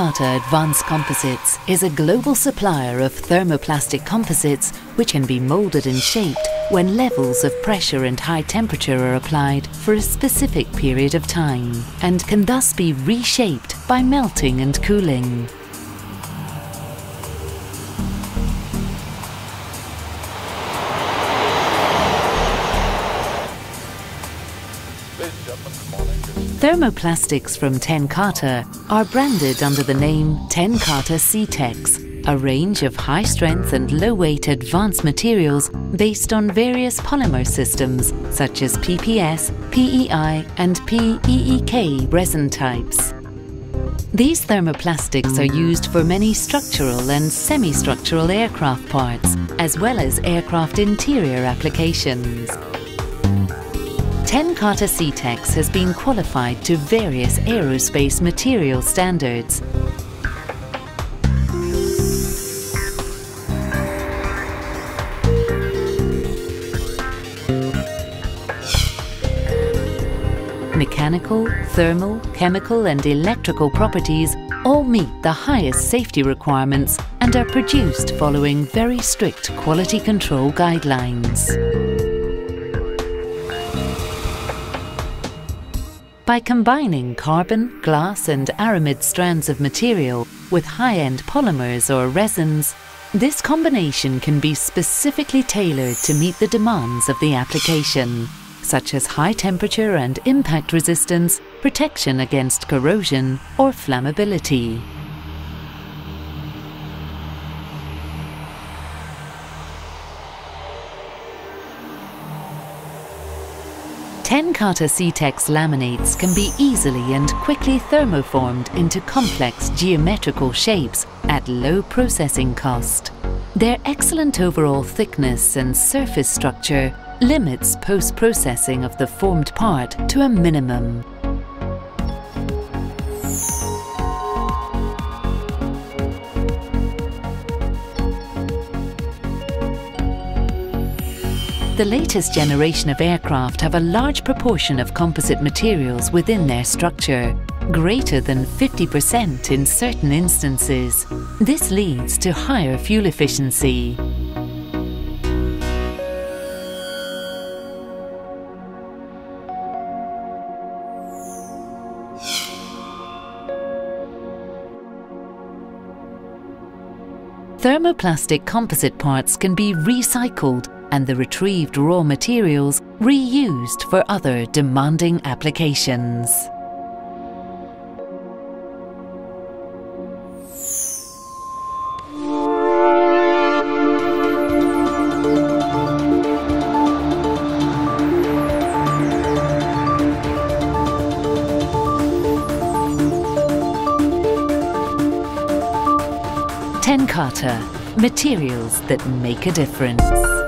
TenCate Advanced Composites is a global supplier of thermoplastic composites which can be molded and shaped when levels of pressure and high temperature are applied for a specific period of time and can thus be reshaped by melting and cooling. Thermoplastics from TenCate are branded under the name TenCate Cetex, a range of high-strength and low-weight advanced materials based on various polymer systems such as PPS, PEI and PEEK resin types. These thermoplastics are used for many structural and semi-structural aircraft parts, as well as aircraft interior applications. TenCate Cetex has been qualified to various aerospace material standards. Mechanical, thermal, chemical and electrical properties all meet the highest safety requirements and are produced following very strict quality control guidelines. By combining carbon, glass and aramid strands of material with high-end polymers or resins, this combination can be specifically tailored to meet the demands of the application, such as high temperature and impact resistance, protection against corrosion or flammability. TenCate Cetex laminates can be easily and quickly thermoformed into complex geometrical shapes at low processing cost. Their excellent overall thickness and surface structure limits post-processing of the formed part to a minimum. The latest generation of aircraft have a large proportion of composite materials within their structure, greater than 50% in certain instances. This leads to higher fuel efficiency. Thermoplastic composite parts can be recycled and the retrieved raw materials reused for other demanding applications. TenCate, materials that make a difference.